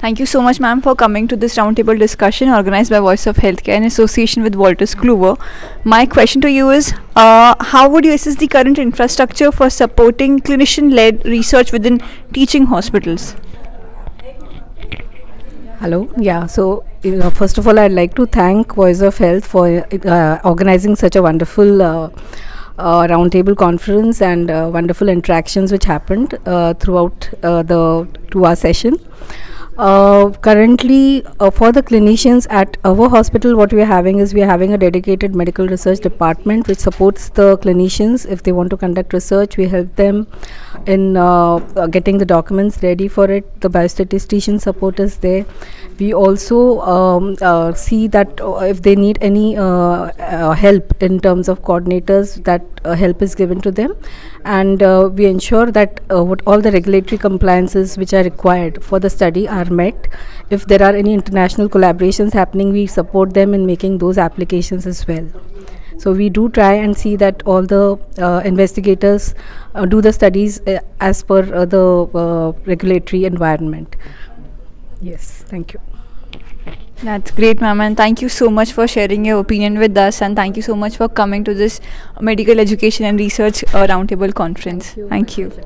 Thank you so much, ma'am, for coming to this roundtable discussion organized by Voice of Healthcare in association with Wolters Kluwer. My question to you is uh, How would you assess the current infrastructure for supporting clinician led research within teaching hospitals? Hello. Yeah. So, you know, first of all, I'd like to thank Voice of Health for uh, organizing such a wonderful uh, uh, roundtable conference and uh, wonderful interactions which happened uh, throughout uh, the two-hour session. Uh, currently, uh, for the clinicians at our hospital, what we are having is we are having a dedicated medical research department which supports the clinicians if they want to conduct research. We help them in uh, uh, getting the documents ready for it. The biostatistician support is there. We also um, uh, see that uh, if they need any uh, uh, help in terms of coordinators, that help is given to them, and we ensure that all the regulatory compliances which are required for the study are met. If there are any international collaborations happening, we support them in making those applications as well. So we do try and see that all the uh, investigators uh, do the studies uh, as per the regulatory environment. Yes, thank you. That's great, ma'am, and thank you so much for sharing your opinion with us, and thank you so much for coming to this medical education and research uh, roundtable conference. Thank you. Thank you.